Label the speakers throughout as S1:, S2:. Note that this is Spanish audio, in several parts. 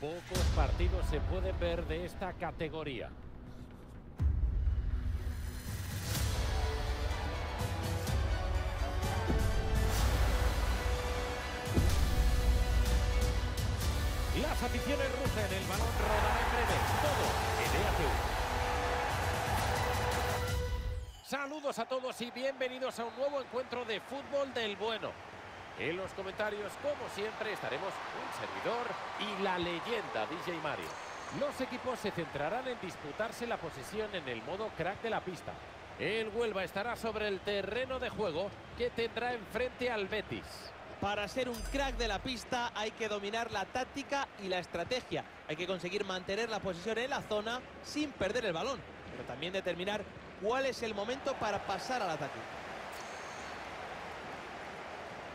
S1: Pocos partidos se pueden ver de esta categoría. Las aficiones rugen, el balón rodará en breve. Todo en EATV. Saludos a todos y bienvenidos a un nuevo encuentro de fútbol del bueno. En los comentarios, como siempre, estaremos un servidor y la leyenda DJ Mario. Los equipos se centrarán en disputarse la posesión en el modo crack de la pista. El Huelva estará sobre el terreno de juego que tendrá enfrente al Betis.
S2: Para ser un crack de la pista hay que dominar la táctica y la estrategia. Hay que conseguir mantener la posesión en la zona sin perder el balón, pero también determinar cuál es el momento para pasar al ataque.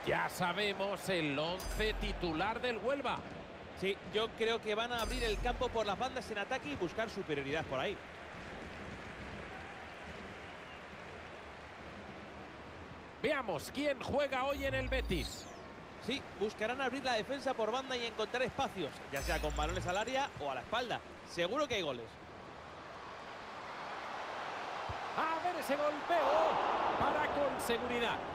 S1: Ya sabemos el 11 titular del Huelva.
S2: Sí, yo creo que van a abrir el campo por las bandas en ataque y buscar superioridad por ahí.
S1: Veamos quién juega hoy en el Betis.
S2: Sí, buscarán abrir la defensa por banda y encontrar espacios, ya sea con balones al área o a la espalda. Seguro que hay goles.
S1: A ver ese golpeo para con seguridad.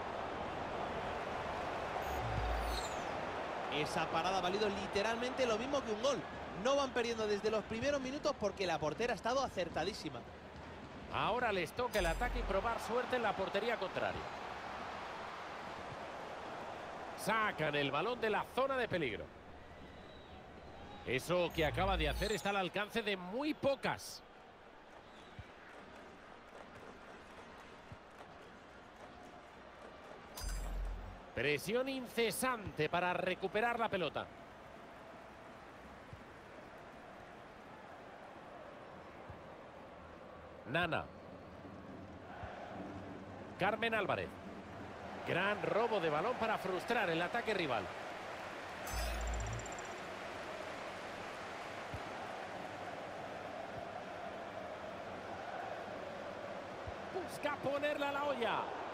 S2: Esa parada ha valido literalmente lo mismo que un gol. No van perdiendo desde los primeros minutos porque la portera ha estado acertadísima.
S1: Ahora les toca el ataque y probar suerte en la portería contraria. Sacan el balón de la zona de peligro. Eso que acaba de hacer está al alcance de muy pocas. Presión incesante para recuperar la pelota. Nana. Carmen Álvarez. Gran robo de balón para frustrar el ataque rival. Busca ponerla a la olla.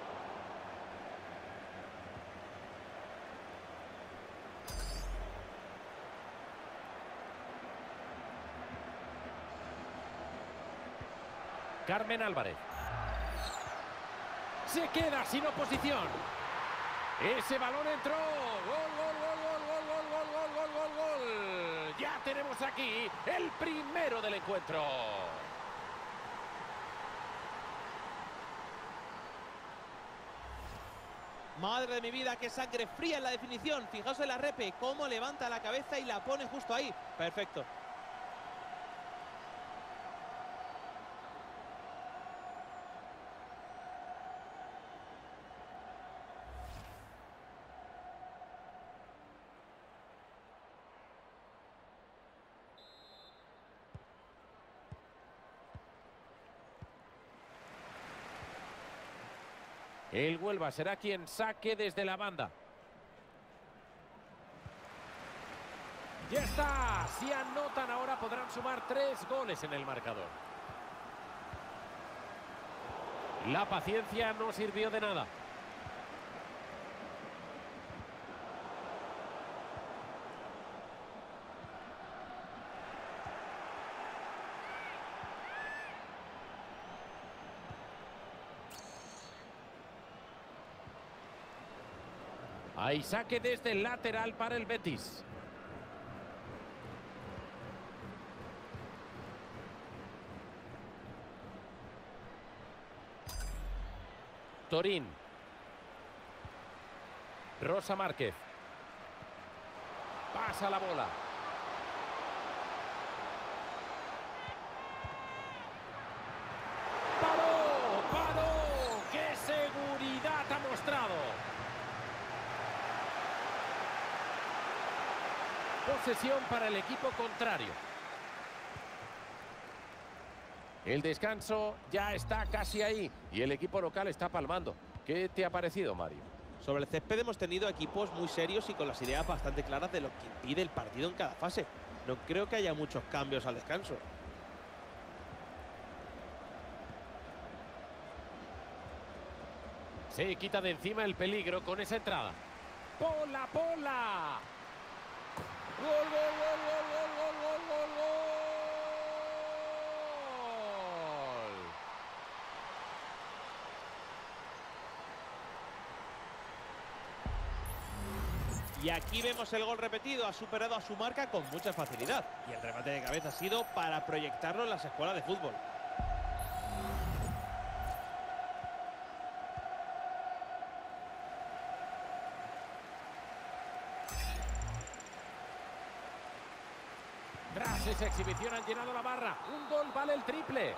S1: Carmen Álvarez. Se queda sin oposición. Ese balón entró. Gol, gol, gol, gol, gol, gol, gol, gol, gol, gol, gol. Ya tenemos aquí el primero del encuentro.
S2: Madre de mi vida, qué sangre fría en la definición. Fijaos en la repe, cómo levanta la cabeza y la pone justo ahí. Perfecto.
S1: El Huelva será quien saque desde la banda. Ya está. Si anotan ahora podrán sumar tres goles en el marcador. La paciencia no sirvió de nada. Hay saque desde el lateral para el Betis. Torín. Rosa Márquez. Pasa la bola. Posesión para el equipo contrario. El descanso ya está casi ahí y el equipo local está palmando. ¿Qué te ha parecido, Mario?
S2: Sobre el césped hemos tenido equipos muy serios y con las ideas bastante claras de lo que impide el partido en cada fase. No creo que haya muchos cambios al descanso.
S1: Se quita de encima el peligro con esa entrada. ¡Pola, pola!
S2: Y aquí vemos el gol repetido. Ha superado a su marca con mucha facilidad. Y el remate de cabeza ha sido para proyectarlo en las escuelas de fútbol.
S1: Esa exhibición han llenado la barra. Un gol vale el triple.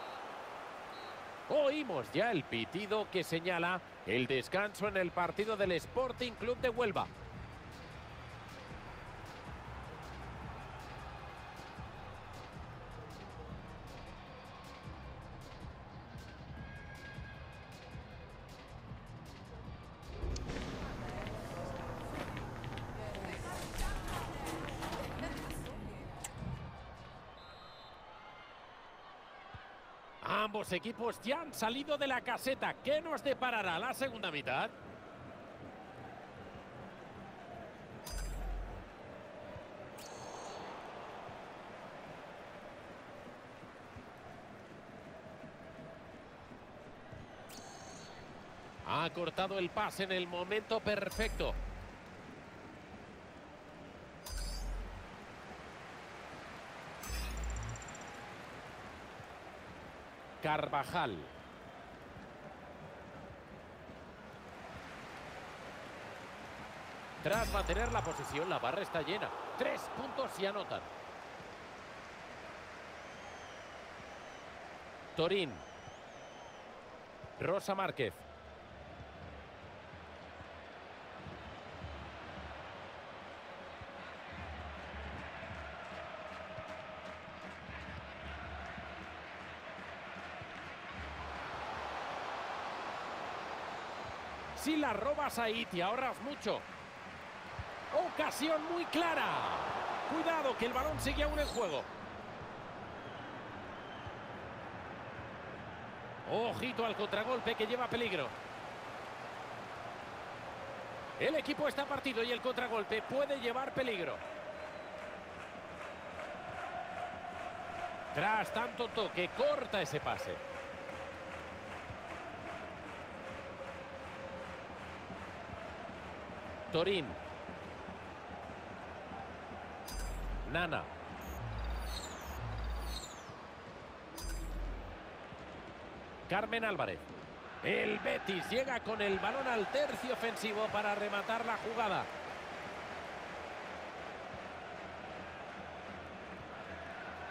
S1: Oímos ya el pitido que señala el descanso en el partido del Sporting Club de Huelva. Ambos equipos ya han salido de la caseta. ¿Qué nos deparará la segunda mitad? Ha cortado el pase en el momento perfecto. Carvajal. Tras mantener la posición, la barra está llena. Tres puntos y anotan. Torín. Rosa Márquez. Si la robas ahí, te ahorras mucho. Ocasión muy clara. Cuidado, que el balón sigue aún en juego. Ojito al contragolpe que lleva peligro. El equipo está partido y el contragolpe puede llevar peligro. Tras tanto toque, corta ese pase. Torín. Nana. Carmen Álvarez. El Betis llega con el balón al tercio ofensivo para rematar la jugada.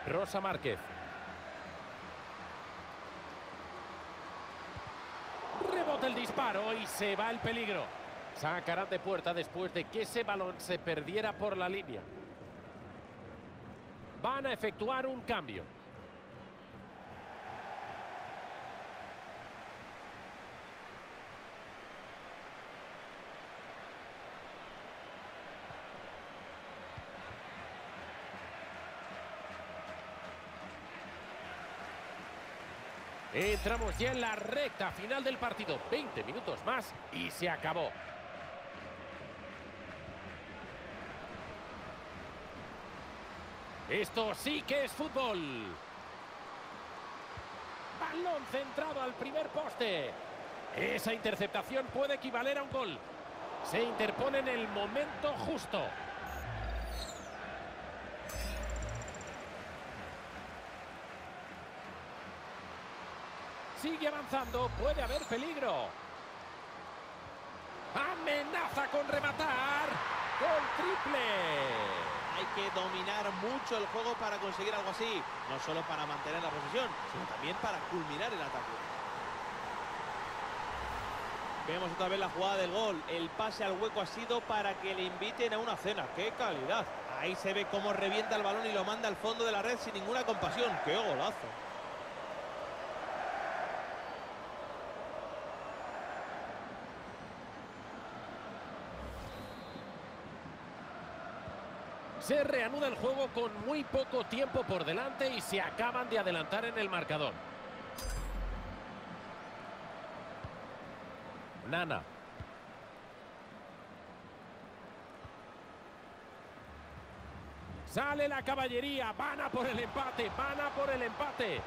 S1: Rosa Márquez. Rebota el disparo y se va el peligro. Sacarán de puerta después de que ese balón se perdiera por la línea. Van a efectuar un cambio. Entramos ya en la recta final del partido. 20 minutos más y se acabó. Esto sí que es fútbol. Balón centrado al primer poste. Esa interceptación puede equivaler a un gol. Se interpone en el momento justo. Sigue avanzando, puede haber peligro. Amenaza con rematar. Gol triple.
S2: Hay que dominar mucho el juego para conseguir algo así. No solo para mantener la posesión, sino también para culminar el ataque. Vemos otra vez la jugada del gol. El pase al hueco ha sido para que le inviten a una cena. ¡Qué calidad! Ahí se ve cómo revienta el balón y lo manda al fondo de la red sin ninguna compasión. ¡Qué golazo!
S1: Se reanuda el juego con muy poco tiempo por delante y se acaban de adelantar en el marcador. Nana. Sale la caballería, van por el empate, van por el empate.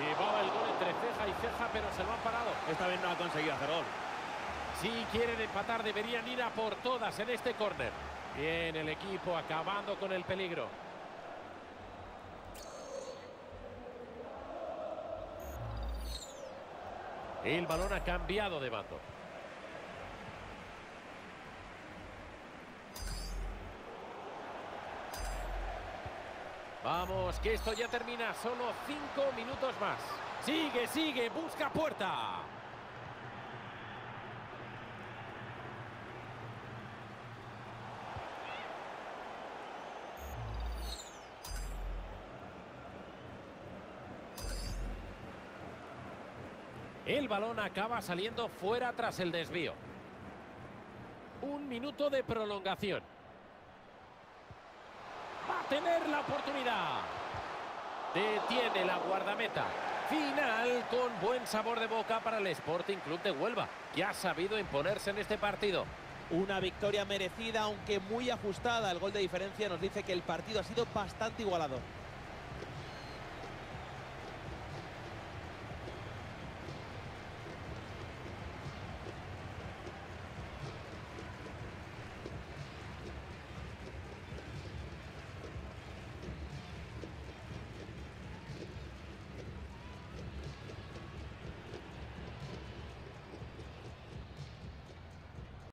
S1: Llevaba el gol entre ceja y ceja, pero se lo han parado.
S2: Esta vez no ha conseguido hacer gol.
S1: Si quieren empatar deberían ir a por todas en este córner. Bien, el equipo acabando con el peligro. El balón ha cambiado de bando. Vamos, que esto ya termina. Solo cinco minutos más. Sigue, sigue, busca puerta. El balón acaba saliendo fuera tras el desvío. Un minuto de prolongación. Va a tener la oportunidad. Detiene la guardameta. Final con buen sabor de boca para el Sporting Club de Huelva, que ha sabido imponerse en este partido.
S2: Una victoria merecida, aunque muy ajustada. El gol de diferencia nos dice que el partido ha sido bastante igualado.